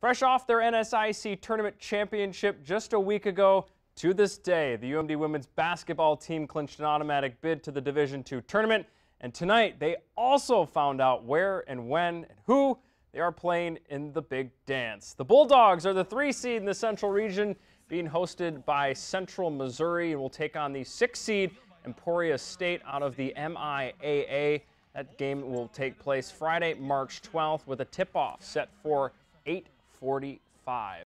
Fresh off their NSIC tournament championship just a week ago, to this day, the UMD women's basketball team clinched an automatic bid to the Division II tournament. And tonight, they also found out where and when and who they are playing in the big dance. The Bulldogs are the three seed in the Central region, being hosted by Central Missouri, and will take on the six seed Emporia State out of the MIAA. That game will take place Friday, March 12th, with a tip off set for 8 45.